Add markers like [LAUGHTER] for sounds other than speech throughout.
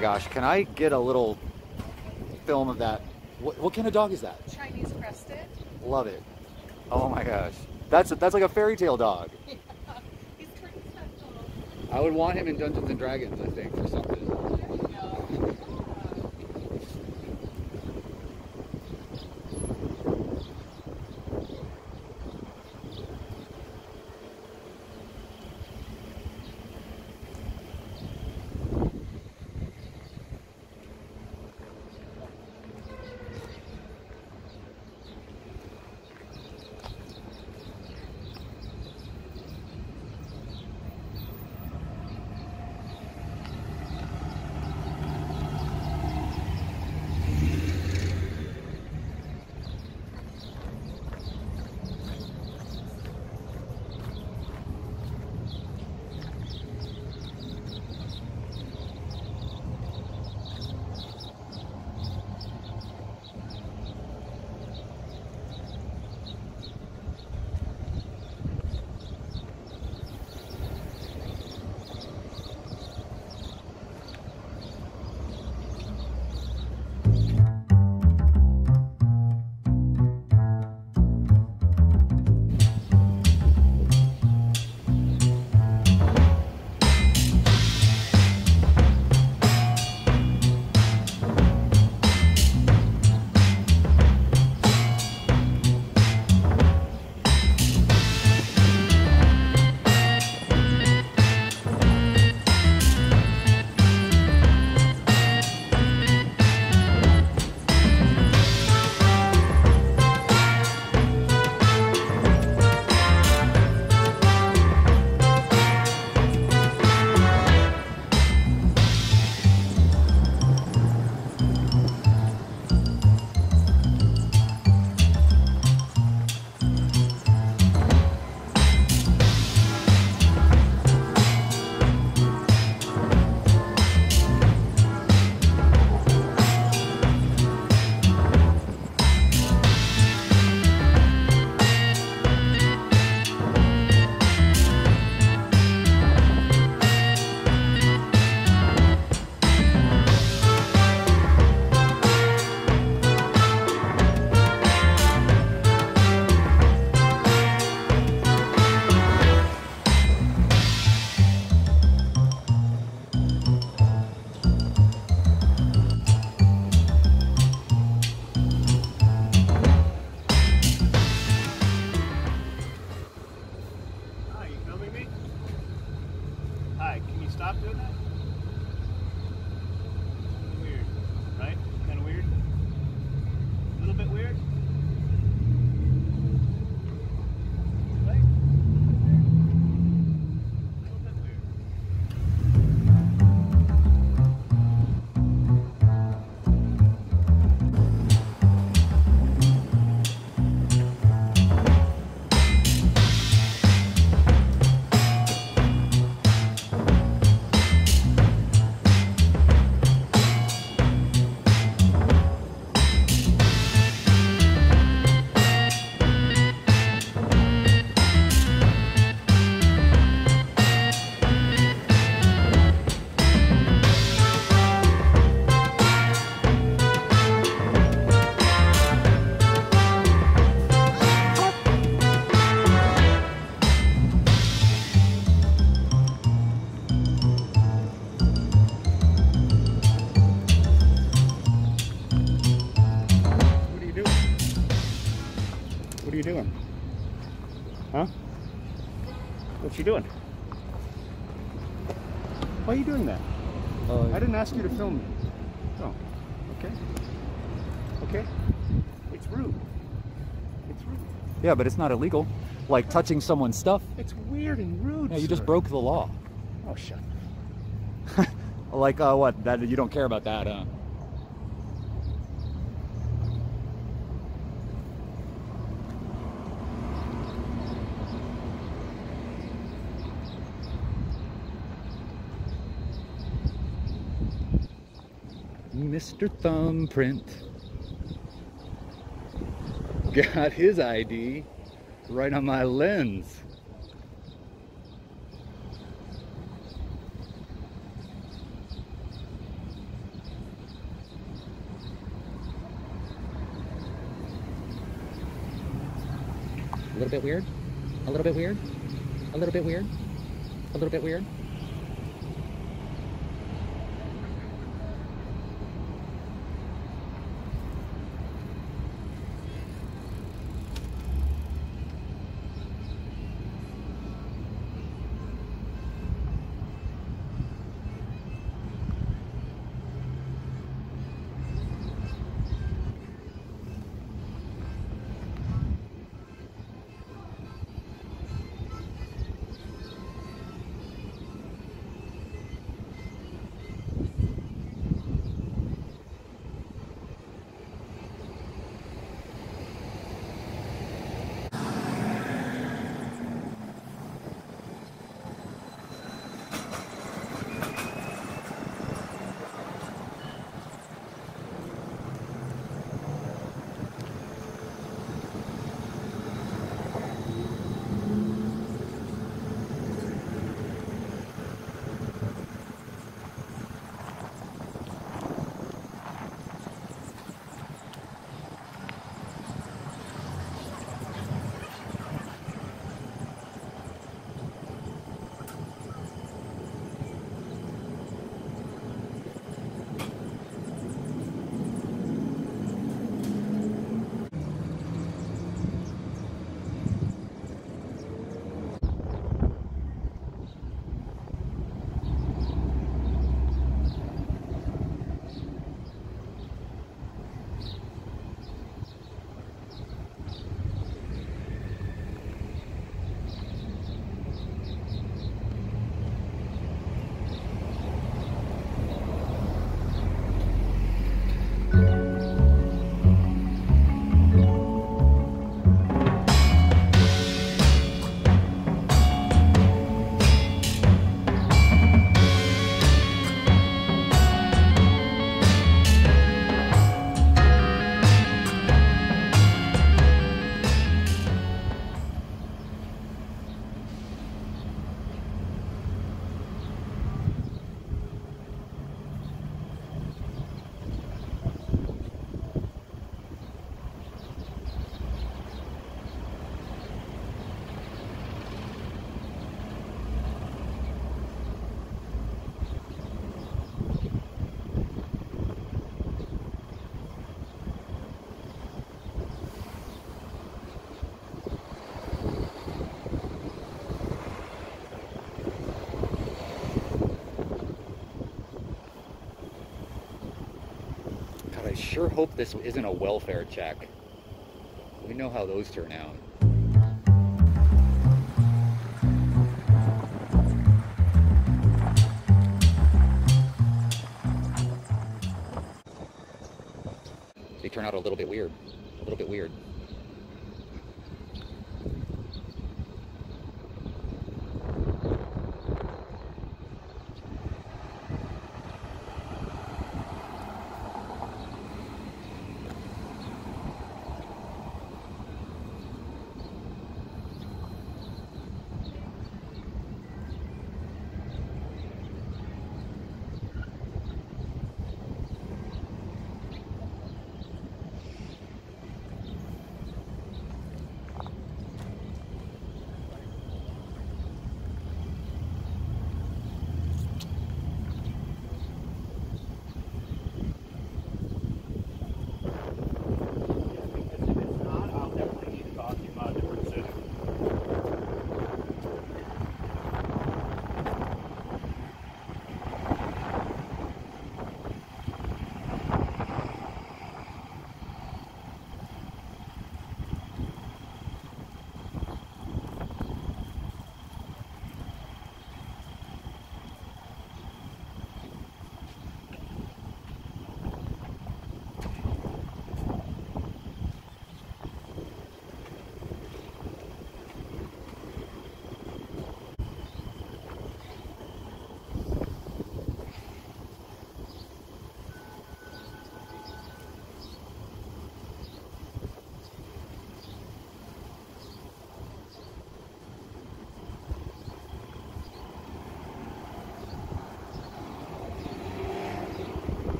gosh, can I get a little film of that? What, what kind of dog is that? Chinese crested. Love it. Oh my gosh. That's that's like a fairy tale dog. [LAUGHS] He's pretty special. I would want him in Dungeons and Dragons, I think, or something. You doing? Why are you doing that? I didn't ask you to film me. Oh, okay. Okay? It's rude. It's rude. Yeah, but it's not illegal. Like touching someone's stuff. It's weird and rude. Yeah, you just broke the law. Oh, shut up. [LAUGHS] Like uh, what? That you don't care about that, huh? Mr. Thumbprint got his ID right on my lens. A little bit weird. A little bit weird. A little bit weird. A little bit weird. Sure hope this isn't a welfare check. We know how those turn out. They turn out a little bit weird. A little bit weird.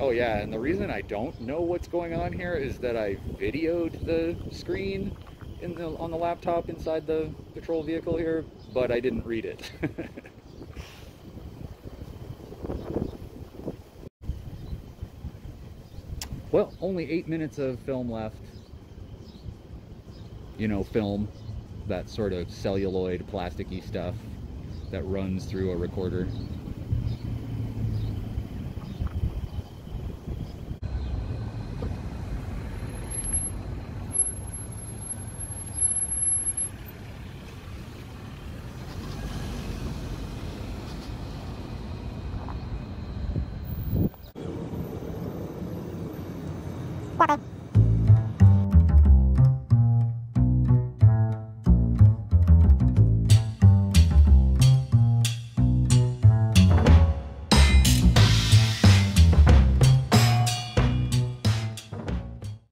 Oh yeah, and the reason I don't know what's going on here is that I videoed the screen in the on the laptop inside the patrol vehicle here, but I didn't read it. [LAUGHS] well, only eight minutes of film left. You know, film, that sort of celluloid, plasticky stuff that runs through a recorder.